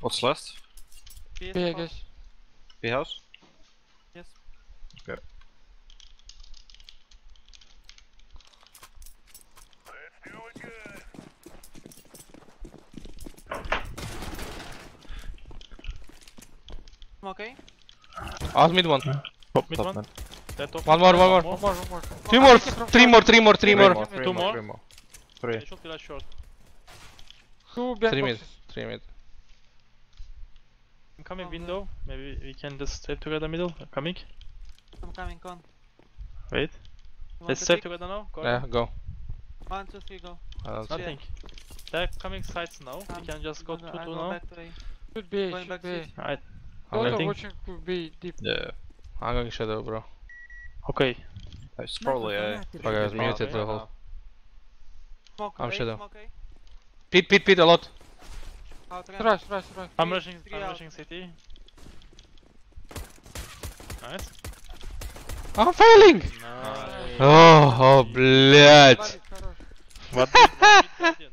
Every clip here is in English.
What's last? PS B, I house. guess. B house? Yes. Okay. I'm okay. Ask ah, mid one. Top mid Top one. man. Dead top One mid. more, one more. One more, one more. Two more, ah, three more, three more, three more. Three Two more. Three more. Three. They should be last short. Two behind Three mid, boxes. three mid. I'm coming window. Maybe we can just stay together middle. I'm coming. I'm coming con. Wait. You Let's to stay pick? together now. Go Yeah, ahead. go. One, two, three, go. I don't Yeah. Nothing. They're coming sides now. Um, we can just go gonna- two I two now. back to Should be, Going should back to be. Alright. I'm Don't waiting. watching could be deep. Yeah. I'm going shadow, bro. Okay. It's probably a. Fuck, I was muted okay. the whole. Smoke I'm shadow. smoke A. Pit, pit, pit a lot. Out ramp. Rush, rush, rush. I'm Three- rushing. three I'm out. rushing city. Nice. I'm failing! Nice. Oh, oh, блядь. Valid, хорош. What? did- what did Guardian?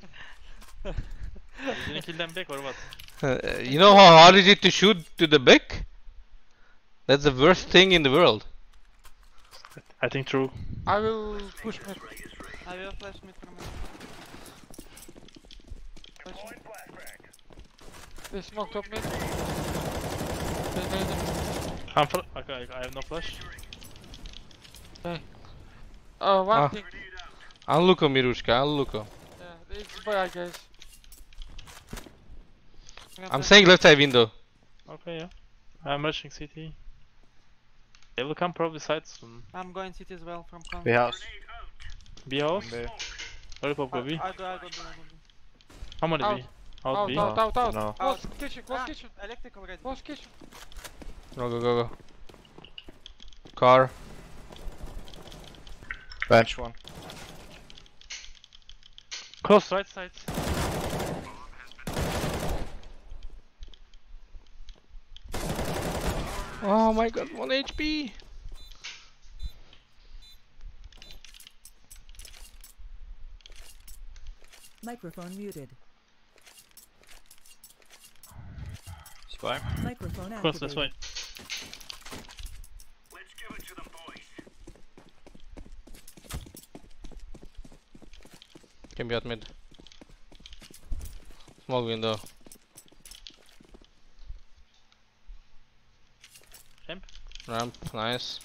You didn't kill them back or what? Uh, you know how hard is it to shoot to the back? That's the worst thing in the world. I think true. I will push mid. I will flash mid from A. They smoke top mid. They made it. I'm fl okay. I have no flash. Uh, one Ah. thing. Unluko, Mirushka, unluko. Yeah, it's by guys. I'm saying left side window. Okay, yeah. I'm rushing city. They will come probably side soon. I'm going city as well from con. B house. B house. B. Lollipop I, go B. I go, I go, B, I go, B. How many Out. B? Out Out, B. out, out, out. No. Close kitchen, close Ah, kitchen. Electric already. Close kitchen. Go, go, go, go. Car. Bench one. Close right side. Oh my god, 1 HP. Microphone muted. Spy. Microphone Close this activated. way. Can be at mid. Small window. Ramp. Ramp, nice.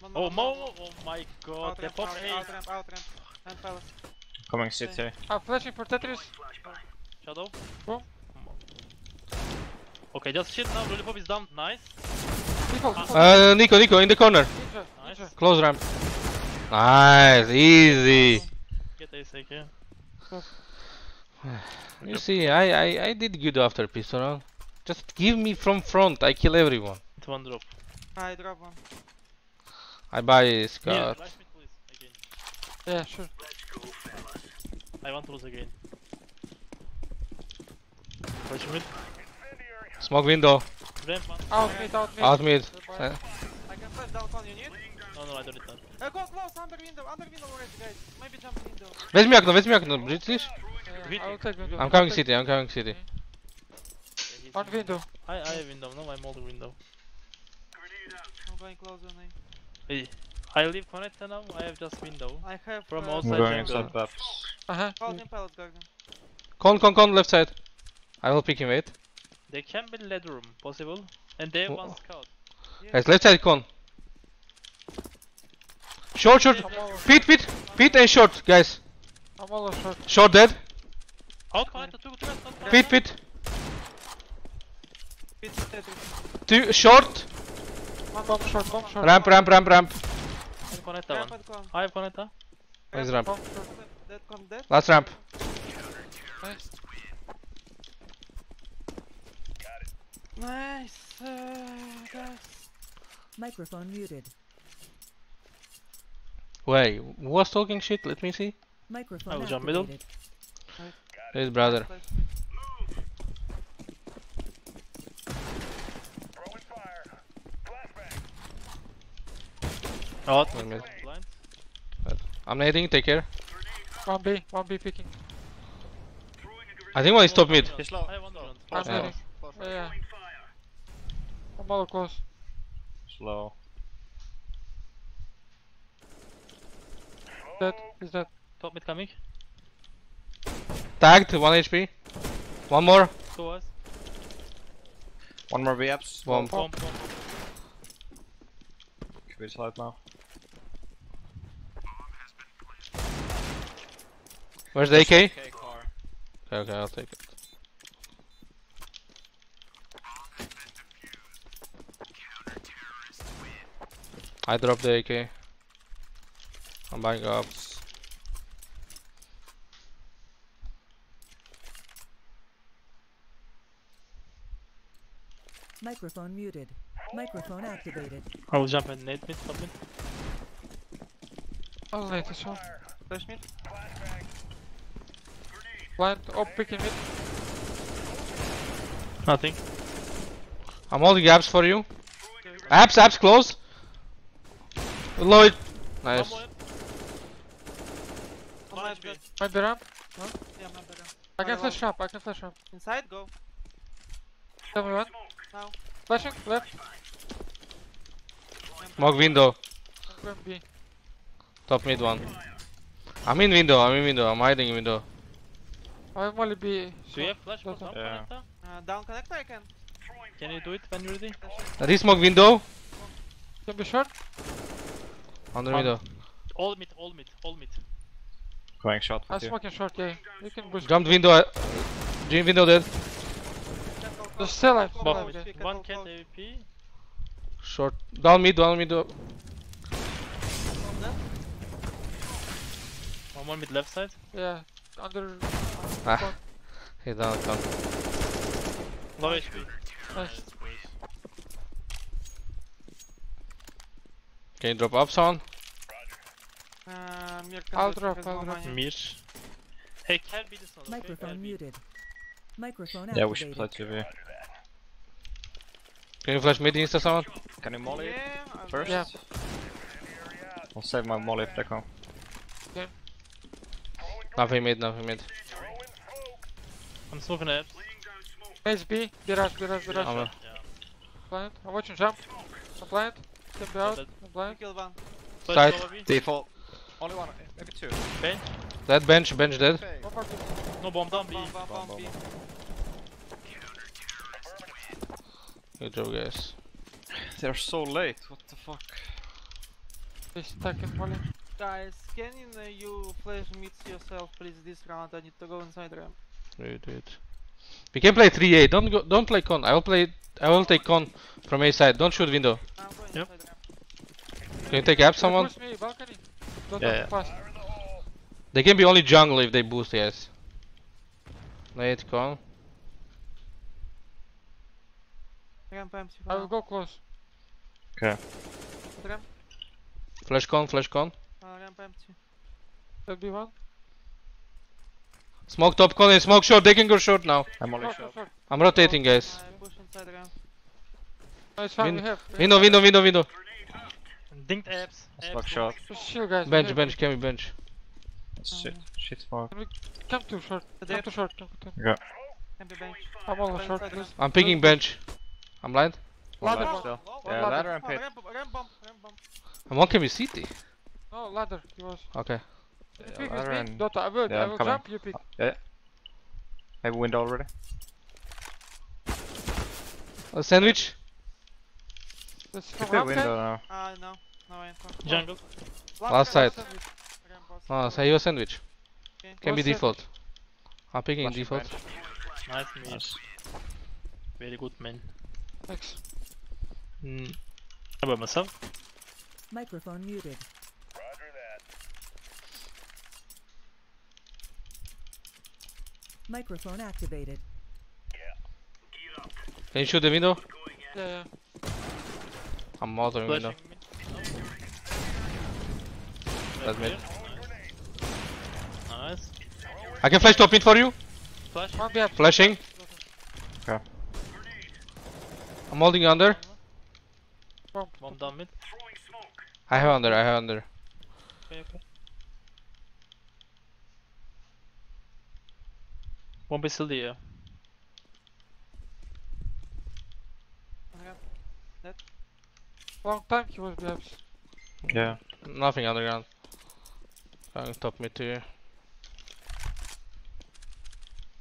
One Oh, more, Mo! Oh my god, Out they ramp, pop out, out ramp, out ramp. And palace. Coming city. I'm ah, flashing for Tetris. Shadow. Boom. Okay, just chill now. Lollipop is down. Nice. Default, default. Uh, Nico, Nico, in the corner. Nice. Close ramp. Nice, easy. Get A sake, yeah. You see, I, I, I did good after pistol round. Just give me from front, I kill everyone. It's one drop. I drop one. I buy Here, Scout. flash me please. Again. Yeah, sure. I want to lose again. Flash mid. Smoke window. Ramp one. Out mid, out mid. Out mid. Uh, I can flash down con, you need? No, no, I don't need that. Uh, go close, under window, under window already, guys. Maybe jump window. Weź mi okno, weź mi okno, British. Yeah, I will take window. I'm coming city, I'm coming city. Yeah, he's One window. I, I have window, no, I'm all the window. I'm going close on Hey, I leave connector now, I have just window. I have. From uh, outside going jungle. inside that. Uh-huh. Out in palace garden. Con, con, con, left side. I will pick him, wait. They can be lead room, possible. And they have one Oh. scout. Guys, left side con. Short, short. Pit, pit, pit and short, guys. I'm all short. Short dead. Out connector, two, two, out connector. Pit, pit. Pit Tetris. Two, short. One bomb short, bomb short. Ramp, ramp, ramp, ramp. I have connector Ramp one. and con. I have connector. Where's ramp? Bomb short. Dead con, dead. Last ramp. Nice. Nice. Uh. Microphone muted. Wait, who was talking shit? Let me see. Microphone I will jump middle. activated. His brother. Flash mid. Out. One mid. I'm nading, take care. One B, one B picking. I think one is top mid. He's low. I have one round. Yeah. Yeah. I'm close. Slow. Dead. He's dead. Top mid coming. Tagged, 1 HP. One more. Two was. One more VAPs. One Bomb, bomb. Could be slide now. Where's the AK? Okay, car. Okay, okay, I'll take it. I dropped the AK. I'm buying up. Microphone muted. Microphone activated. I will jump and nade mid, oh, top mid. I'll lay this. Flash mid. Blind. Oh, picking mid. Nothing. I'm holding apps for you. Apps, apps, close. Low it. Nice. One more. On One my HP. bed. Might be ramp. Yeah, my bad. I can Firewall. flash ramp. I can flash ramp. Inside, go. Tell me what. Now. Flashing. Left. Smoke window. B. Top mid one. I'm in window, I'm in window, I'm hiding in window. I'm only B. Do you have flash for down Yeah. connector? Uh, down connector, I can. Can you do it when you're ready? Resmoke window. Can be short. Under One. window. All mid, all mid, all mid. Going shot I'm smoking short. Yeah. You can push. Jumped window. uh, Dream window dead. There's still life. Go Still back. life. Both. guys. Pick up One all cat. AWP. Short. Down mid, down mid. uh, One more mid left side. Yeah. Under. Ah. He's down, down. Low HP. Nice. Can you drop up someone? Uh, I'll drop, has I'll drop. money. Mir. Hey, can be this one. Microphone Can be. muted. Microphone Yeah, activated. we should play 2v. Can you flash mid insta someone? Can you molly Yeah, I'll first? Yeah. I'll save my molly if they come. Nothing mid, nothing mid. I'm smoking at. Maze B. Get out. Get out. Get out. I'm a- Yeah. Blind. I'm watching jump. I'm blind. Can be out. Dead. I'm I blind. kill one. Side. Default. Only one, maybe two. That bench, bench dead. Okay. One more. B. No bomb down B. Bomb, bomb, Bomb, bomb, B. Good job, guys. They're so late, what the fuck? He's stuck in molly. Guys, can uh, you flash meets yourself, please, this round? I need to go inside ramp. Wait, wait. We can play 3A. Don't go. Don't play con. I will play. I will take con from A side. Don't shoot window. Yep. Can you take up someone? Me. Don't Yeah, yeah, yeah. They can be only jungle if they boost. Yes. Nate con. Ramp empty for I will go close. Ramp, Flash con. Flash con. uh, ramp empty. That'll be one. Smoke top con and smoke short. They can go short now. I'm molly Short, short, short. I'm rotating, guys. I push inside ramp. No, it's fine. Win- we have. Window, window, window, window. Dinked apps. Smoke apps, shot. Just chill, guys. Bench, bench. Can we bench? Shit, shit smoke. Come to short. Come There. to short. Come to. Can be bench. I'm all short, please. I'm picking bench. I'm blind. One Ladder. still. low, Yeah, low. ladder and Oh, pit. ramp, ramp bomb, ramp bomb. I'm one can be CT. No, oh, ladder. He was. Okay. You pick with me. and- Dota, I will. Yeah, I will coming. jump. You pick. Have a window already. A sandwich. Let's Could a window now. Ah, no. No, I ain't. Jungle. Last side. sandwich. Ramp boss. Oh, say you a sandwich. Okay. Can be Last side. default. I'm picking Flashing default. Nice mid. Nice. Very good man. Thanks. Mm. How about myself? Microphone muted. Microphone activated. Can you shoot the window? Yeah, yeah. I'm motoring window. That's mid. Nice. I can flash top mid for you. Flash. One B. Flashing. Okay. I'm holding under. Bomb. Bomb down mid. I have under. I have under. Okay, okay. Bomb is still there. Long time he was perhaps. Yeah. Nothing underground. Going top mid to you.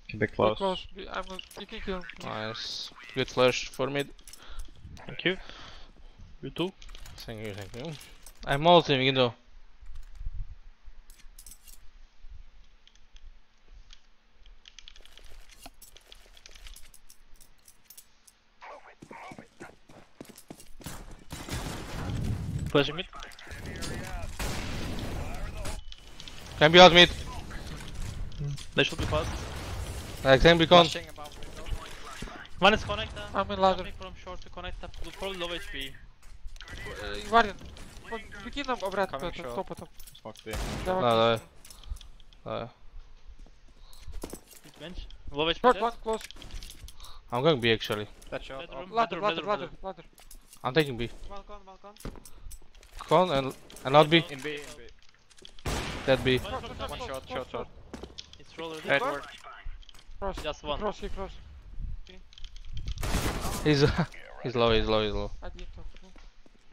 Can be Be close. close. Be, I'm a, you can kill. him. Nice. Good flash for mid. Thank you. You too. Thank you, thank you. I'm ulting window. Flashing mid. Can be out mid. They should be fast. I can be con. Flashing above window. One is connector. I'm in ladder. Coming from short to connect up. Probably low HP. Э, Варин. Вот, Беги нам обратно Coming это, short. топотом. Smoke B. Давай. No, давай. Давай. Mid bench. Low HP. Short dead. one close. I'm going B actually. That shot. Bedroom, Ladder, bedroom, ladder, bedroom, ladder, bedroom. ladder. I'm taking B. Balcon, balcon. Con and and not B. In B, in B. Dead B. One short, One shot, shot, shot. It's roller. Edward. Cross. Just one. Cross, he cross. He's he's low, he's low, he's low. Ну,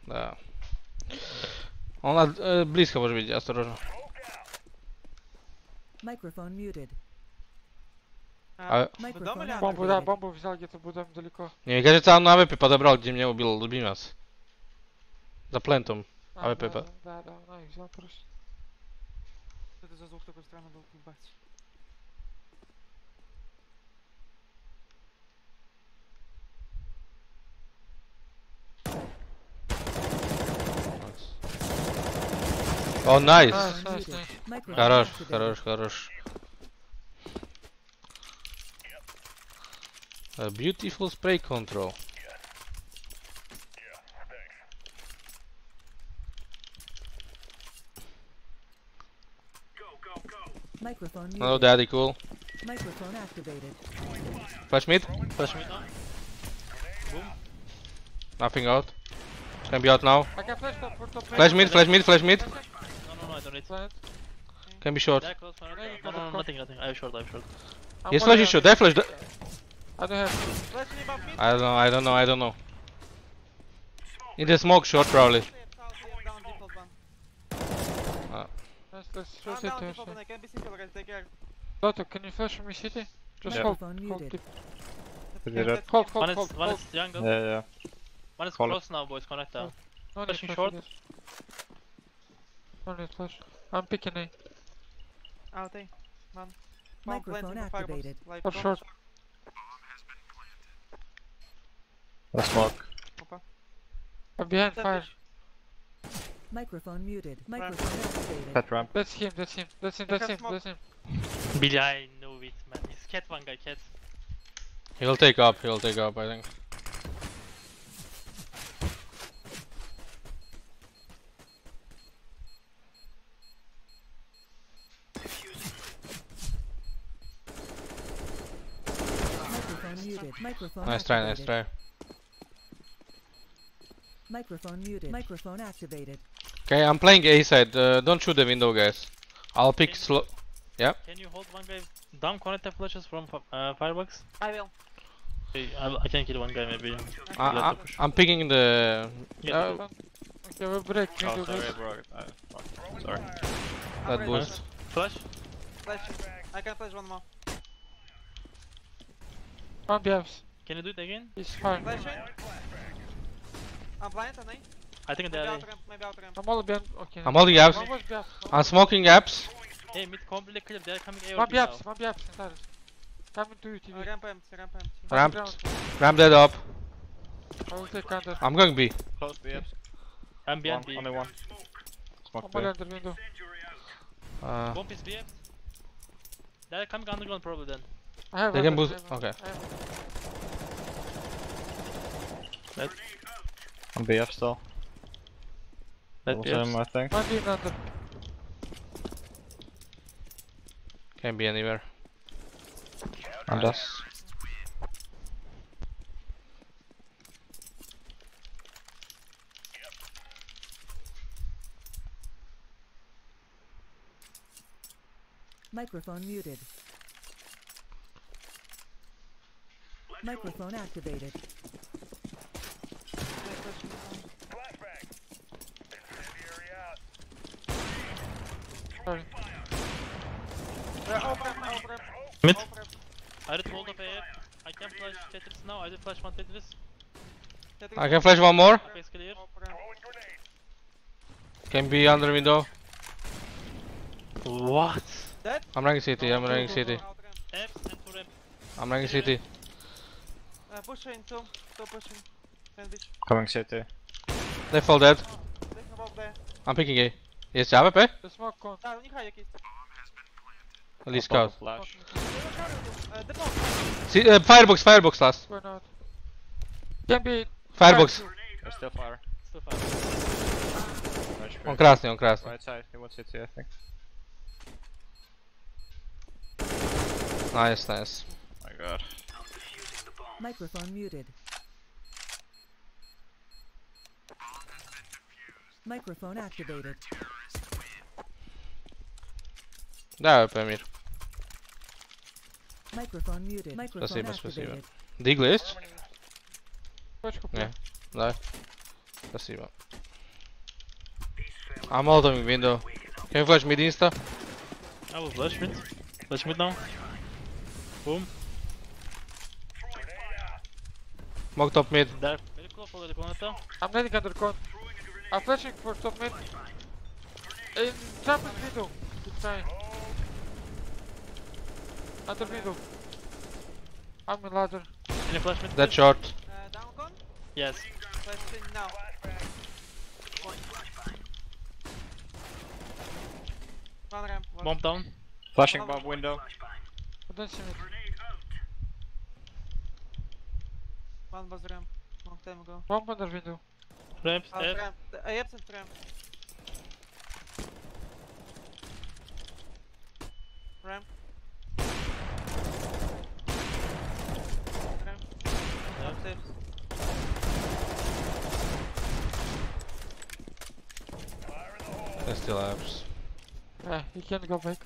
Да. Он от, э, близко может быть, осторожно. Microphone muted. А, Microphone Бомбу, да, бомбу взял где-то будем далеко. не, мне кажется, он на вепе подобрал, где меня убил Лубимас. За плентом. Ale pyta. Да, да, да, ich zaproś. Co za zwłok tego strana był bać? О, найс! Хорош, хорош, хорош. A beautiful spray control. Microphone Hello, daddy, cool. Microphone activated. Flash mid, Flash mid now. nothing out. Can be out now. I can flash top for top Flash mid, flash mid, flash mid. No, no, no, I don't need. Plant. Can be short. They're close, man. Yeah, No, no, no, nothing, nothing. I have short, I have short. I'm Yes, flash is short. They flash. I don't have. Flash me mid. I don't know, I don't know, I don't know. In the smoke short probably. Left, south, left, down, default one. Nice, let's shoot it to Ashley. can be CT, guys, take care. Lotto, can you flash me city? Just yeah. hold, hold deep. Hold, hold, hold, one is. One is jungle. Yeah, yeah. One is hold. close now, boys, connect down. No need Flashing short. No need flash. I'm picking A. Out A. Man. Microphone activated. For short. A smoke. I'm behind fire fish. Microphone muted. Microphone activated. Pet ramp. That's him, that's him, that's him, that's him, smoke. that's him. Billy, I know it, man. He's cat one guy, cat. He'll take up, he'll take up, I think. Microphone muted. Microphone Nice try, nice try. Microphone muted. Microphone activated. Okay, I'm playing A side. Uh, don't shoot the window, guys. I'll pick Okay. slow. Can you hold one guy down connector flashes from fi- uh, firebox? I will. Okay, I, I can kill one guy maybe. I, Let I, the push. I'm picking the. Yeah, uh, Okay, we break, Oh, sorry, bro. Uh, fuck. Sorry. that ready. boost. Flash. Flash. I can flash one more. One BFs. Can you do it again? It's fine. Flashing. I'm blind, and I. I think Maybe they're out ramp, maybe out ramp. I'm all behind. Okay. I'm holding apps. One was BF. I'm smoking apps. Hey, mid completely clear. They're coming A or One B now. One BFs. Entire. Coming to you, Uh, ramp empty, ramp empty. Ramp. Ramp that up. I will take under. I'm going B. Close B. I'm behind One, B. only one. I'm B. under window. Uh, Bomb is BF. They're coming underground probably then. I have They can boost- I have okay. I have under. On BF still. Let Also him, I think. One being under. can be anywhere. I'm done. Nice. Microphone muted. Microphone activated. Mid. I did hold up AF. I can flash Tetris now. I did flash one Tetris. I can flash one more. Can be under window. What? I'm running city. I'm running city. I'm running city. Uh, push in, two, two pushing. Sandwich. Coming city. They fall dead. I'm picking A. Есть AWP? The smoke con. А, у них хай якийсь. At least Bottle scout. Flash. Е, Депо. See, uh, firebox, firebox last. Going out. Can be. Firebox. There's still fire. Still fire. Right, On красный, on красный. Right side. He wants city, I think. Nice, nice. My god. Microphone muted. Microphone activated. Dá pra mim. Eu sei, mas possível. De inglês? Pode comprar. É, dá. Passiva. I'm holding window. Can you flash mid insta? I will flash mid. Flash mid now. Boom. Mog top mid. There. I'm landing under con. I'm flashing for top mid. In trap is window. Good time. Another window. I'm in ladder. Can you flash short. Uh, down gone? Yes. Flash now. Ramp. Bomb down. Flashing bomb window. I don't see it. One was ramp. Long time ago. Bomb under window. Ramp, oh, F. ramp. Uh, absent ramp. Ramp. Upstairs. They still apps. Yeah, he can go back.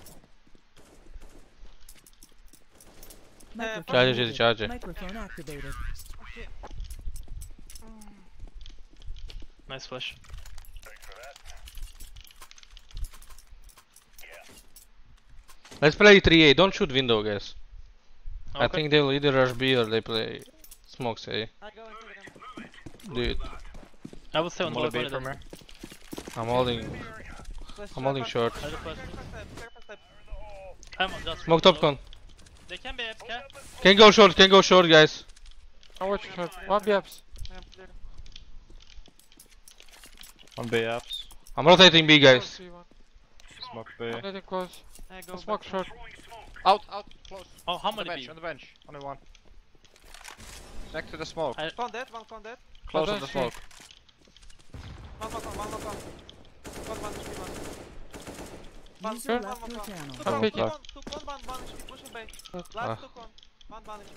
Microphone Charger, muted. charger. Microphone activated. Mm. Nice flash. Let's play 3A. Don't shoot window, guys. I think they'll either rush B or they play smokes A. I go into the ramp. Dude, I will stay on Molly the B from here. I'm holding. Flash I'm holding short. I did flash mid. Careful step, careful step. I'm on just. Smoke top con. They can be AFK. Can go short, can go short, guys. I'm watching short. One BFs. Ramp clear. On B apps. I'm rotating B, guys. Smoke B. I'm letting close. I go I smoke short. Out, out, close. Oh, how On the many bench, B? on the bench. Only one. Next to the smoke. I- Con dead, one con dead. Close on the see. smoke. One more con, one more con. Con, one HP, one. One, User one, left one your con. channel. Two con, two con, two con, one, one HP, push it back. Last Ah. two con, one, one HP.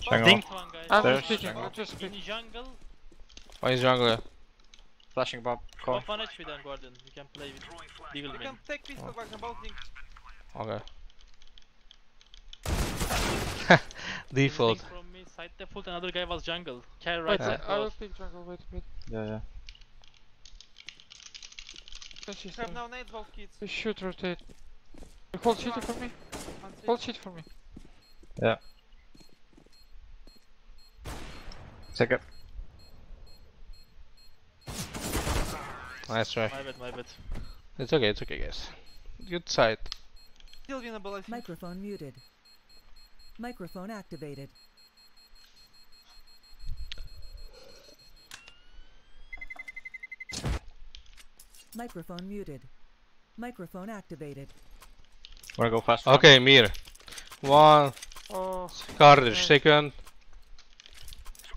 Jungle. Dinked. I'm There's speaking. I'm just In jungle. One is jungler. Flashing bomb. Call. Both one HP then, Guardian. You can play with Deagle You can take pistol back and both link. Okay. Default. Dink from me, side default, another guy was jungle. Carry Wait, right I, side I will close. pick jungle. Wait, wait. Yeah, yeah. Don't see Have something. no nades, both kids. You should rotate. You hold city for me. One city. Hold city for me. Take it. Nice try. My bad, my bad. It's okay, it's okay, guys. Good side. Still winnable, I think. Microphone muted. Microphone activated. Microphone muted. Microphone activated. Wanna go fast? Okay, Mir. One. Oh. Carnage, second.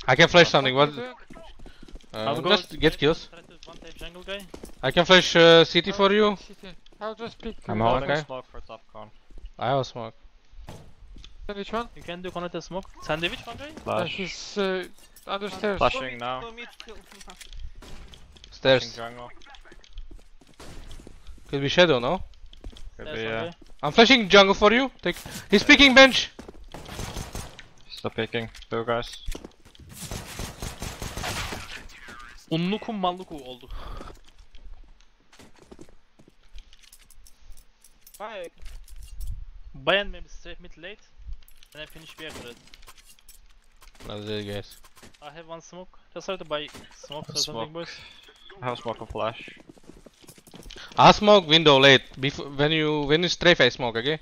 I can flash something. What? you? Uh, I'll go just get kills. Try to one type jungle guy. I can flash uh, CT for you. I'll just pick. I'm holding Okay. smoke for top con. I have smoke. Which one? You can do connect a smoke. Sandwich one guy? Uh, Flash. he's uh, under stairs. Flashing now. Two. Flashing Stairs. jungle. Could be shadow, no? Could There's be, yeah. guy. I'm flashing jungle for you. Take. He's picking bench. Still picking. Two guys. Unlukum malluku oldu. Bye. Buy and maybe strafe mid late. And I finish B after it. That's it, guys. I have one smoke. Just have to buy smokes or something, boys. I have smoke and flash. I'll smoke window late. Before when you when you strafe, I smoke. Okay.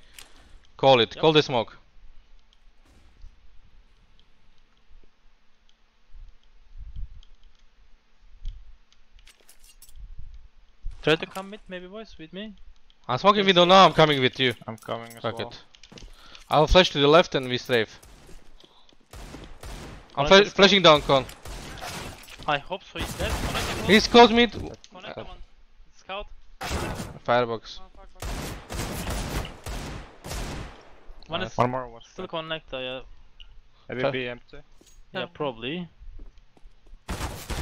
Call it. Yep. Call the smoke. Try to come mid, maybe, boys, with me. I'm smoking window now. I'm coming with you. I'm coming as Fuck well. it. I'll flash to the left and we strafe. I'm Connect fla- flashing down con. I hope so. He's dead. He's close mid. Connect the uh, one. Scout. Firebox. One fuck, fuck. One is One more was still connect. Uh, yeah, Maybe Fuck. be empty. yeah, probably.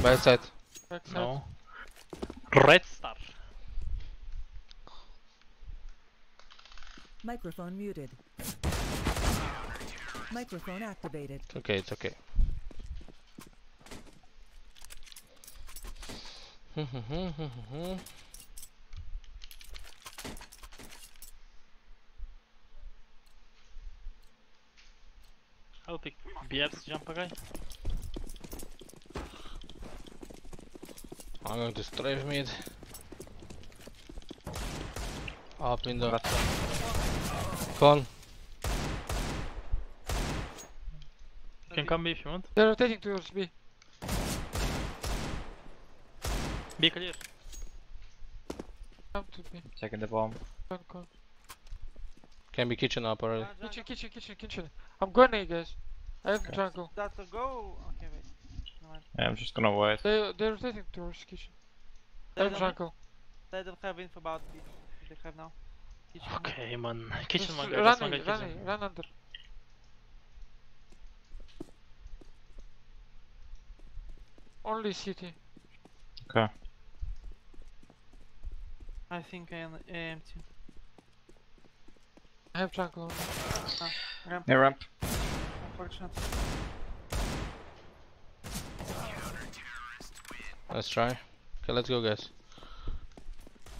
Bad side. Backside. No. Red Star. Microphone muted. Microphone activated. It's okay. It's okay. I'll pick BF's jumper guy. I'm going to strafe mid. Up window. That's Con. You can come B if you want. They're rotating towards B. Be clear. Come to B. taking the bomb. Con, con. Can be kitchen up already. Jungle. Kitchen, kitchen, kitchen, kitchen. I'm going A, guys. I have Okay. jungle. That's a go. Okay, wait. Yeah, I'm just gonna wait. They, they're rotating towards kitchen. I They have jungle. they don't have info about B. They have now. Kitchen. Okay, man. Kitchen Just one run Last one A, guy run run under. Only city. Okay. I think I am I am too. I have jungle only. Ramp, Yeah, ramp. unfortunately. Let's try. Okay, let's go, guys.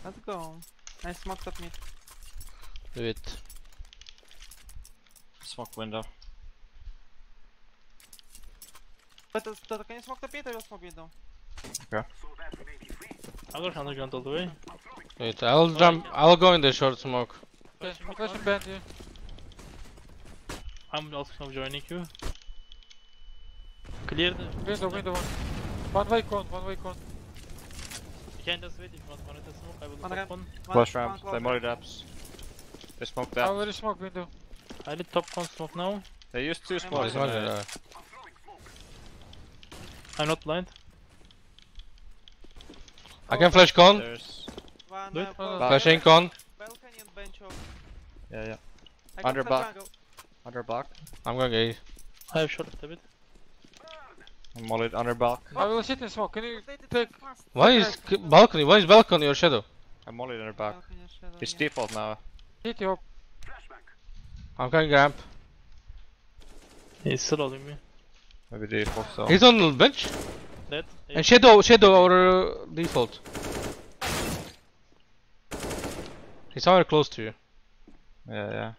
Let's go. I smoked up mid. Do it. Smoke window. But uh, but can you smoke up mid? I will smoke window. I'll go underground all the way. Wait, I'll jump. I'll go in the short smoke. Okay, I'm flashing band here. I'm also joining you. Clear the. Window, window one. One way con, one way con. You can just wait if you want one at smoke. I will One top ramp. one. One- Flash ramp. They molly ramp. raps. They smoke that. I that. already smoke window. I need top con smoke now. They used two I'm smokes. It's molly not in gonna- I'm not blind. I can flash con. There's. One Do uh. Flashing con. balcony and bench off. Yeah, yeah. I got Under flash back. jungle. Under block. I'm going A. I have shot a bit. I'm mollied under block. I will sit in smoke. Can you Rotate take? Why is balcony? Why is balcony your shadow? I'm mollied under back. Shadow, It's yeah. default now. Hit your... I'm coming ramp. He's still holding me. Maybe default so. He's on the bench. Dead. And shadow, shadow or uh, default. He's somewhere close to you. Yeah, yeah.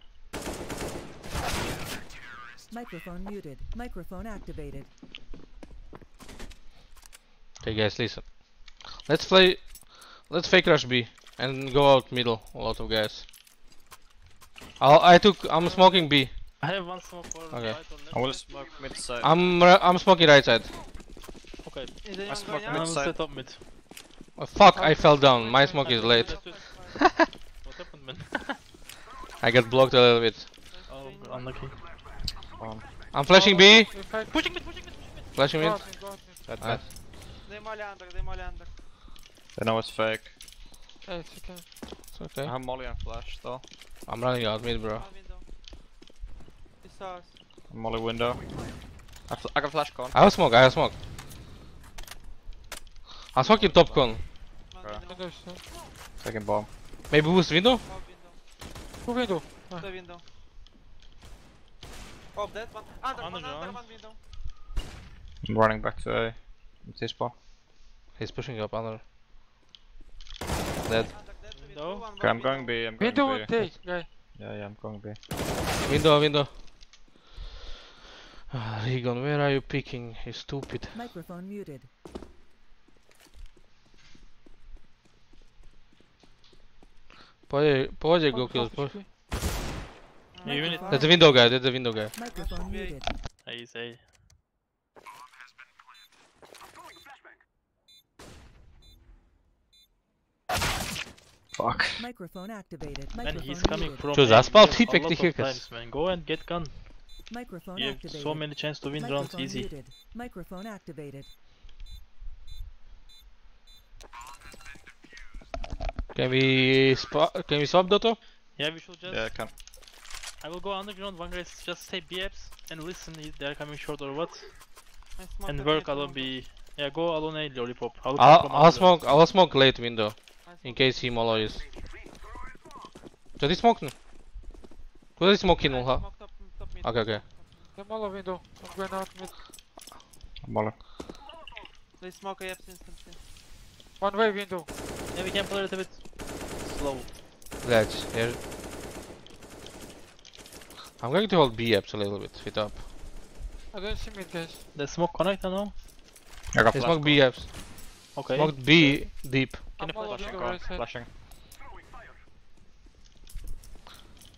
Microphone muted. Microphone activated. Okay, guys, listen. Let's play. Let's fake rush B and go out middle. A lot of guys. I'll, I took. I'm smoking B. I have one smoke for Okay. right or left. I will smoke mid side. I'm I'm smoking right side. Okay. Is anyone smoke mid out? I'm side. set up mid. Oh, fuck! I fell down. My smoke is late. what happened, man? I got blocked a little bit. Oh, unlucky. Um, I'm flashing B. Pushing mid, pushing mid, pushing mid. Flashing Go mid. out mid, go out mid. That, Nice. They molly under, they molly under. They know it's fake. Hey, it's okay. It's okay. I have molly and flash though. I'm running out mid, bro. One window. He saw us. I'm molly window. I, fl I can flash con. I have smoke. I have smoke. I'm smoking top con. One Okay. window. Window still. Taking bomb. Maybe boost window. One window. Two window. The window. Oh, that one. Under, Under one under, one window. I'm running back to A. With this bomb. He's pushing up under. Dead. Under, that window. Window. Okay, I'm going B. I'm going Window B. and take, guy. Yeah, yeah, I'm going B. Window, window. Ah, Regan, where are you picking? You stupid. Microphone muted. Poje, poje go One kill. half Po- HP. You win That's the window guy, that's the window guy. Microphone muted. He's A. Fuck. Microphone activated. Man, he's coming from Čo, A. zaspal You have typek a lot ty of chekas? times, man. Go and get gun. Microphone You have activated. so many chances to win rounds easy. muted. Microphone activated. Can we spa- can we swap Dotto? Yeah, we should just. Yeah, I can. I will go underground. One guy just stay BFs and listen if they're coming short or what. I smoked And the work middle alone one. B. Yeah, go alone A lollipop. I'll, come I'll, from I'll underground. smoke I'll smoke late window I in smoked case he molo is. Čo ty smoknu? Куда ты смог кинул, ха? Smoke top, top mid. Okay, okay. The mollow window. I'm going out mid. Molly. They smoke A instantly. One way window. Yeah, we can play it a bit low. Let's here. I'm going to hold B up a little bit, hit up. I don't see mid guys. The smoke connect or no? I got smoke B apps. Okay. Smoked B okay. deep. Can I'm flashing, go right flashing.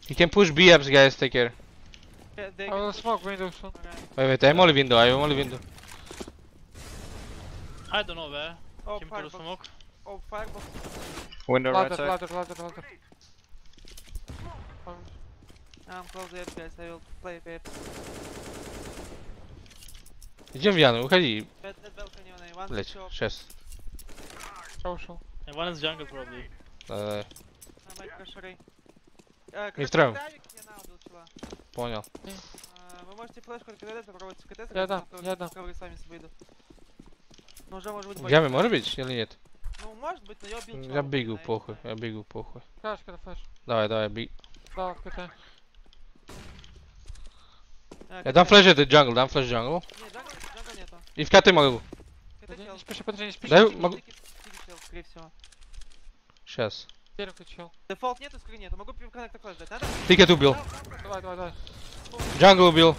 You can push B apps guys, take care. Yeah, I will smoke window soon. Wait, wait, I'm only window, I'm only window. I don't know where. Oh, Kim smoke. Oh, firebox. Window ladder, right ladder, ladder, ladder. Um, I'm close the guys, I will play it. Идем в Яну, уходи. Блять, сейчас. Что ушел? One is jungle probably. Да, да. Э, Не строим. Понял. Э, вы можете флешку от КДД попробовать в КДД? Я дам, я дам. Ковры сами выйдут. Но уже может быть... Яме может быть или нет? Может быть, но я убил чела. Я бегу, похуй, я бегу, похуй. Got a flash. Давай, давай, беги. Да, КТ. А, Я дам КТ. флеш этот джангл, дам флеш джангл. Нет, джангл, джангл нету. И в КТ могу. Не спеши, подожди, не спеши. Дай могу. скорее всего. Сейчас. Дерево чел. Дефолт нету, скрин нету. Могу коннектор флеш дать. Надо? Тикет убил. Дал, дал, дал. Давай, давай, давай. Джангл убил.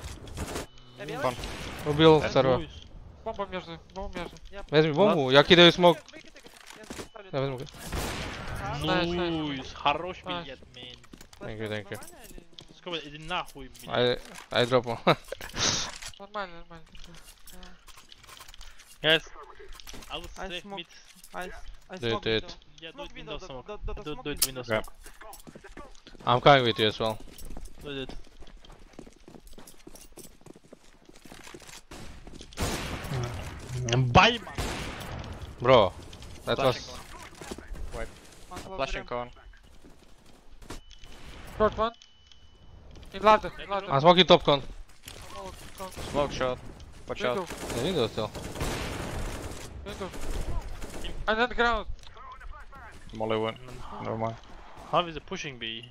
Убил второго. Бомба между, бомба между. Возьми бомбу, я кидаю смог. Вы КТ, КТ. Я ставлю. Я возьму. А, Nice, nice. Луис, хорош Nice. билет, man. Thank you, thank you. нормально или- Сколько, иди нахуй, блин. I, I drop one. Нормально, нормально. Guys, I would I strafe smoke. mid. I, I Do it, smoke do it. window. Yeah, do Smoke it window, window do- smoke. do- do- do Do, smoke do it window. window Yeah. smoke. I'm coming with you as well. Do it. Bye, man. Bro, that Flashing was... con. One close Flashing ramp. con. Short one. In ladder, in ladder. I'm smoking top con. Smoke shot. Watch out. Window, Yeah, window still. window. And then ground. Molly one. Never mind. How is it pushing B?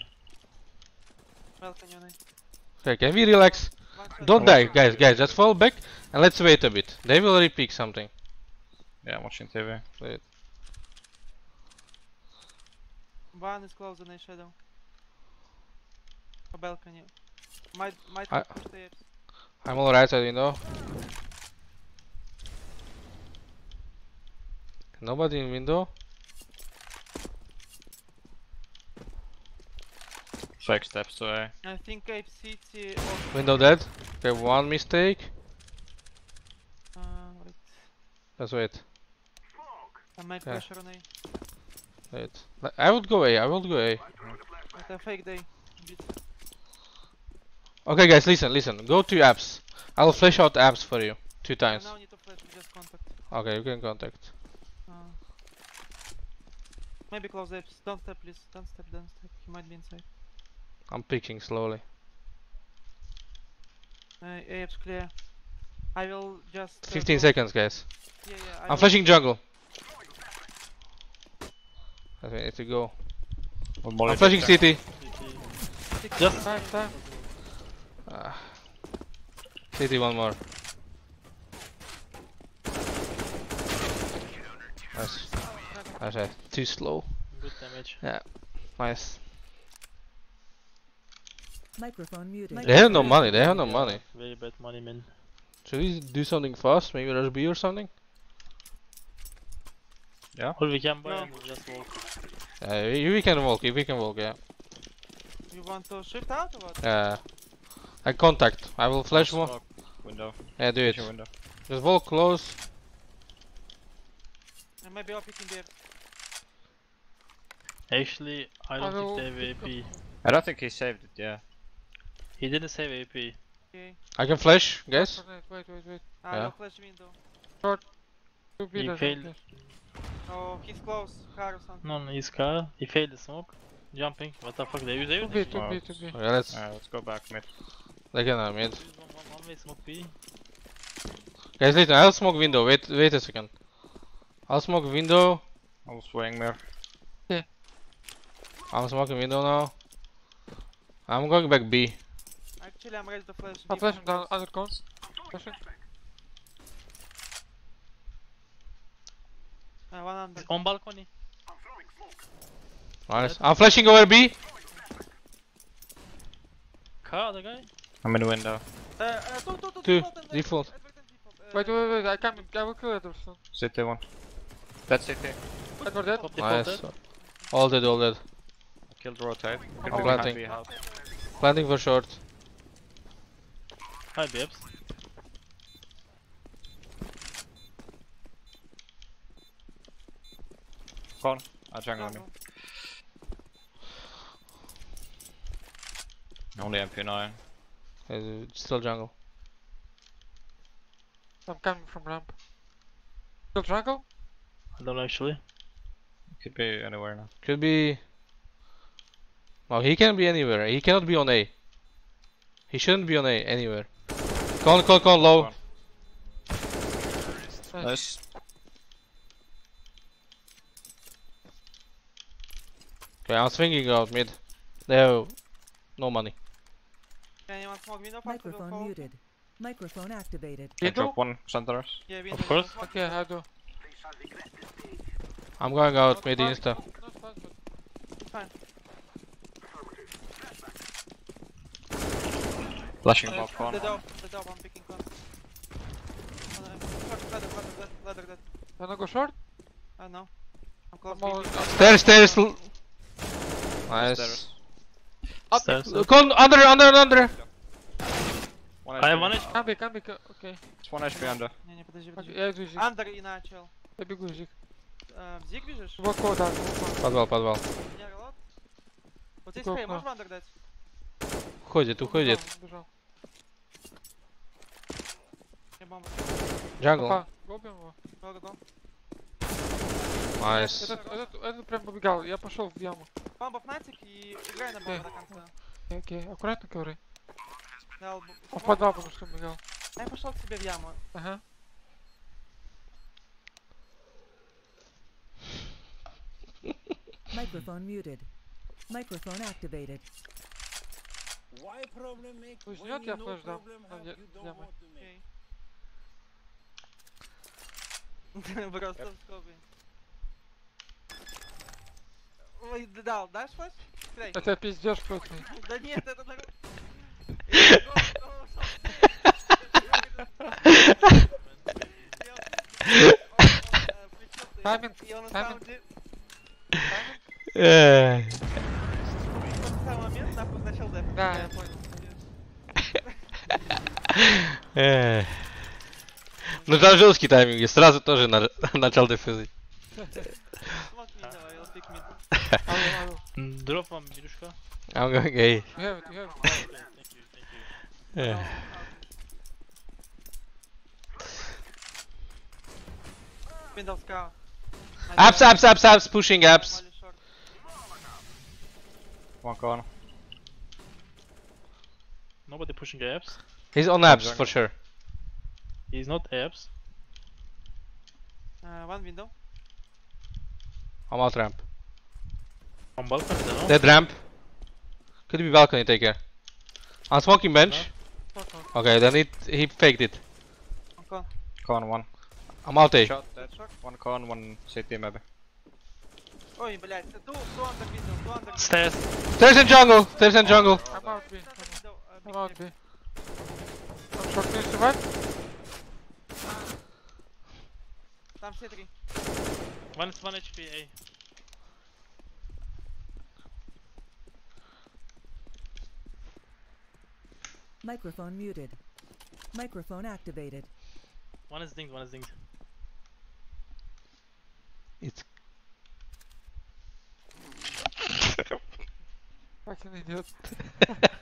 Balcony on A. Okay, can we relax? Don't die, watching guys, TV. guys, just fall back and let's wait a bit. They will repick something. Yeah, I'm watching TV. Wait. One is close on A shadow. A balcony. Might, might I- push the apps. I'm all right side window. Nobody in window. Fake steps to I think Cape City or Window dead. Okay, one mistake. uh, wait. Let's wait. I might Yeah. pressure on A. Wait. I would go A. I will go A. But a fake day. Bit. Okay, guys, listen, listen. Go to apps. I'll flash out apps for you two times. now need to flash just contact. Okay, you can contact. Uh, maybe close apps. Don't step please. Don't step, don't step. He might be inside. I'm picking slowly. Uh, apps clear. I will just. uh, 15 go- seconds, guys. Yeah, yeah. I'm flashing jungle. I think need to go. One Molly I'm flashing deep city. Just Time, time. Ah. City one more. Nice. Nice, nice. Too slow. good damage. Yeah. Nice. Microphone muted. They have no money. They have no money. Very bad money, man. Should we do something fast? Maybe rush B or something? Yeah. Or we can buy No. and just walk. Yeah, we, we can walk. If we can walk. Yeah. You want to shift out or what? Yeah. I contact. I will flash one. Window. Yeah, do it. Window. Just walk close. And maybe I'll pick in there. Actually, I don't will think they have pick AP. I don't think he saved it, yeah. He didn't save AP. Okay. I can flash, guys. Wait, wait, wait. Ah, Yeah. no flash window. Two B He failed. Yes. Oh, he's close. Car or something. No, no, he's car. He failed the smoke. Jumping. What the fuck? They use Two everything. B, two Wow. B, two B. Okay, let's. Uh, let's go back mid. They can uh, mid. Use one, one, one way smoke B. Guys, listen. I'll smoke window. Wait, wait a second. I'll smoke window. I'll swing mirror. I'm smoking window now. I'm going back B. Actually, I'm ready to flash. I'm B flashing down close. under cone. Flashing. Uh, one under. He's on balcony. Nice. I'm flashing over B. Car, the guy. I'm in the window. Uh, uh, two, two, two, Two. default Default. Edward and default. Uh, Wait, wait, wait. I can. I will kill Edward soon. City one. That's city. Edward dead. Top default Nice. dead. All dead, all dead. I killed rotate. I'm planting. Planting for short. Hi, babes. Con. I jungle me. jungle. Only MP9. Uh, still jungle. I'm coming from ramp. Kill jungle. I don't know actually. Could be anywhere now. Could be. No, he can be anywhere. He cannot be on A. He shouldn't be on A anywhere. Con, con, con, low. Con. Nice. Okay, I'm swinging out mid. They have no money. Anyone smoke window from Microphone fall? muted. Microphone activated. I Window. drop one center. Yeah, window. Of course. Smoke. Okay, I do. I'm going out Not mid fast, insta. Not fast, but fine. Flashing Uh, top con. the door, the door, I'm picking con. Uh, short, ladder, ladder, ladder, ladder, ladder. Wanna go short? I know. I'm close. I'm all- BB. Stairs, stairs. Nice. Up. Stairs, up. Go under, under, under. One HP. I have one HP. Камби, камби, окей. It's one HP under. Не, не, подожди, подожди. Я иду, Зик. Under и начал. Я бегу, Зик. Uh, э, в Зиг бежишь? В око, да. Подвал, подвал. Я релот. Вот здесь Хей, можешь андер дать? Уходит, уходит. Бежал, бежал. Джангл. Гобим его. Go, go, go. Найс. Этот, этот, этот прям побегал, я пошел в яму. Бомба Фнатик и играй на бомбу до конца. Окей, окей, аккуратно ковры. Дал б- Он подвал, потому что бегал. А я пошел к себе в яму. Ага. Microphone muted. Microphone activated. Пусть нет, я флеш дам. Окей. Просто в скобе. Ой, дал, дашь флеш? Стреляй. Это пиздеж какой-то. Да нет, это на... Тайминг, тайминг. Эээ. Да, я понял. Ну там жесткий тайминг, сразу тоже начал дефюзить. Hello, hello. Mm, drop one, Birushka. I'm going A. You have it, you have it. okay, thank you, thank you. Yeah. Windows car. Apps, apps, apps, apps, pushing apps. One corner. Nobody pushing apps. He's on apps for sure. He's not apps. Uh, one window. I'm out ramp. On balcony, I don't know. Dead ramp. Could be balcony, take care. I'm smoking bench. Fuck off. Okay, then it, he faked it. On con. Con one. I'm out A. Shot dead. One con, one city maybe. Ой, блядь, two, two under window, two under window. Stairs. Stairs in jungle. Stairs in jungle. I'm out B. Two under window, uh, I'm big out clear. B. I'm short needs to survive. Там все три. One is 1 HP A. Microphone muted. Microphone activated. One of the things, one of the things. It's. Fucking idiot.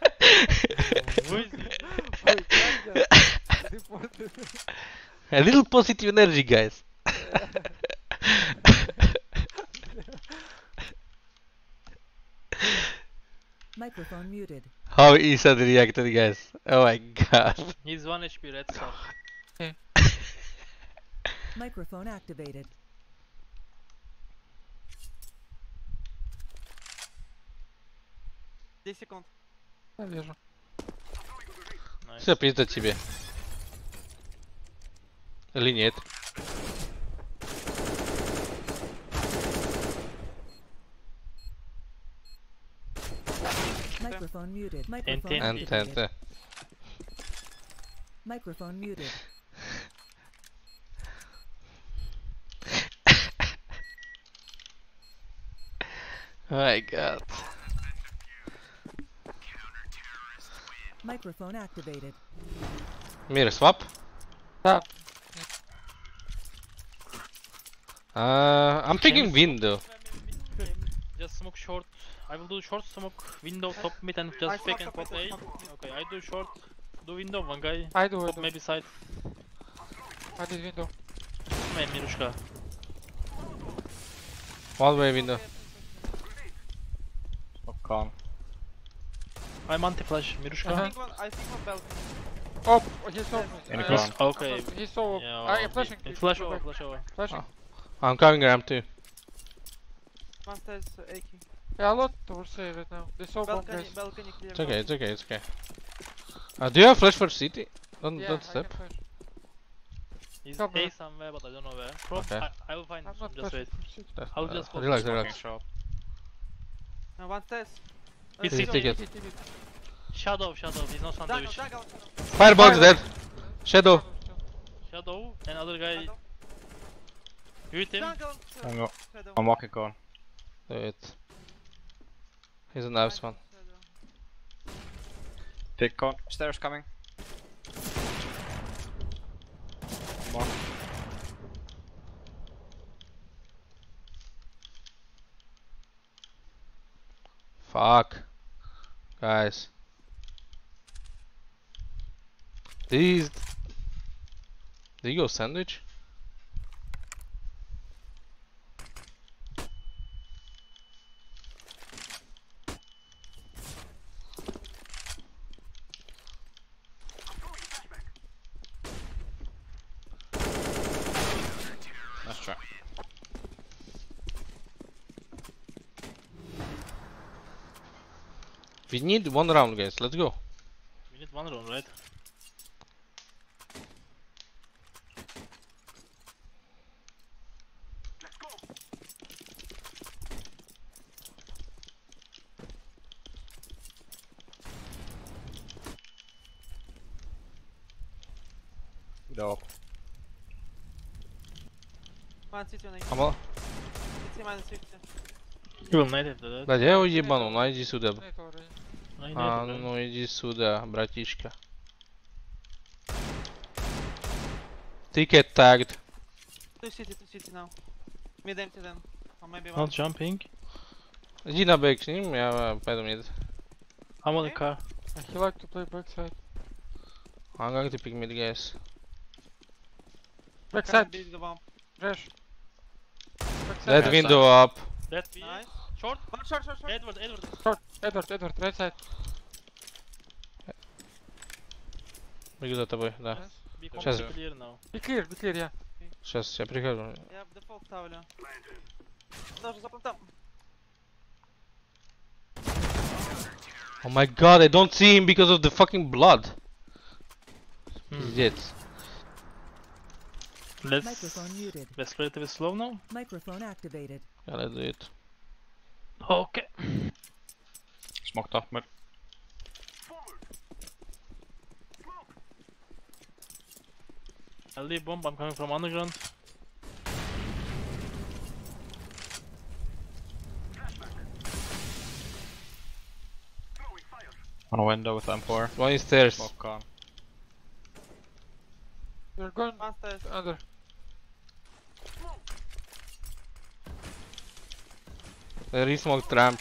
A little positive energy, guys. Microphone muted. How Ethan reacted, guys. Oh my god. He's 1 HP red stuff. Microphone activated. Десять секунд. Я вижу. Nice. Все, пизда тебе. Или нет? Microphone muted. Microphone And And and uh, Microphone muted. My god. Microphone activated. Mirror swap. Да. Uh, I'm picking window. Just smoke short. I will do short smoke, window, top mid, and I just fake and top, pot I A. smoke top mid. Okay, I do short, do window, one guy, I do, I do. maybe side. I did window. Man, Mirushka. One way window. Smoke con. I'm anti-flash, I Mirushka. Uh-huh. think one, I think one balcony. Oh, he saw me. In the Uh, corner. Okay. He saw. Yeah, I'm flashing. it- you, Flash over, flash over. Flashing. I'm coming ramp too. One stairs, uh, AK. Yeah, a lot to say right now. They saw bomb Balcony, guys. balcony clear. It's okay, it's okay, it's okay. Uh, do you have flash for city? Don't Yeah, don't step. can flash. He's Cover. A somewhere, but I don't know where. Prob Okay. I, I will find I'm him, not just wait. flashing from city. Uh, I'll just go relax, smoking relax. short. Uh, one stairs. Uh, He's window. take it. Hit, hit, hit. Shadow, shadow, he's not Jungle, sandwich. jungle, jungle. Firebox dead. Shadow. Shadow, and other guy. Jungle. Hit him. Jungle. I'm. I'm walking con. Do it. He's a nice one. Shadow. Pick con. Stairs coming. More. Fuck. Guys. These. Did you go sandwich? need one round, guys. Let's go. We need one round, right? Go up. One city on I'm all... City minus 50. He will nade after that. Да я его ебану, ну иди сюда. б- Nate already. No, he А, naded, right? ну иди сюда, братишка. Ticket tagged. Two city, two city now. Mid empty then. Or maybe one. Not jumping. Иди на бэк с ним, я пойду мид. I'm on the Okay. car. And he like to play backside. I'm going to pick mid, guys. Backside. Beat the bomb. Trash. Backside. That Yeah, window up. That we Nice. short. One short, short, short. Edward, Edward. Short. Edward, Edward, right side. Бегу за тобой, да. Yes. Be Сейчас. completely clear now. Be clear, be clear, yeah. Сейчас я прихожу. Я в дефолт ставлю. Даже за плентом. Oh my god, I don't see him because of the fucking blood. Hmm. Пиздец. Let's Microphone muted. let's play it a bit slow now. Microphone activated. Yeah, let's do it. Okay. Smoked off mid. I'll leave bomb, I'm coming from underground. On a window with M4. One is stairs. Smoke on. You're going One stairs. under. They re-smoked ramp.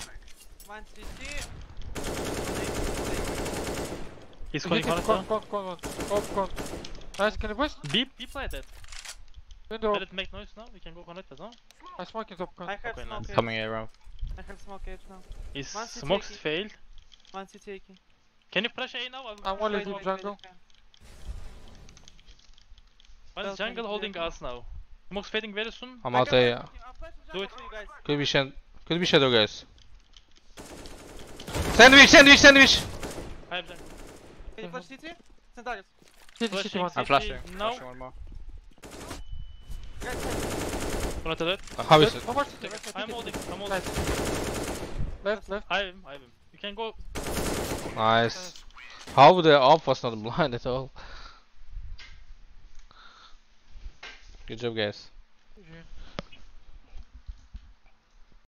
One CT. He's Hit calling it, corner. con, con, con, one. Op, con. Nice, can you push? B, B played it. Window. Let it make noise now. We can go connect as well. I smoke it up, con. I have Okay, smoke nice. edge. Coming A round. I have smoke edge now. His Once smokes take failed. One CT taking. Can you flash A now? I'll I'm one Wait, little wait, jungle. wait, One is jungle holding us now. Smokes fading very soon. I'm out can A. flash- I'll flash the Do it. for you guys. Could be shan could be shadow guys. Sandwich, sandwich, sandwich! I have jungle. Can you flash CT? Centaurus. City, city, one. I'm flashing. No. Flashing one more. Right side. Gonna tell it. How is it? No more city, right I'm holding. I'm holding. Left, left. I have him. I have him. You can go. Nice. How the op was not blind at all. Good job guys. GG.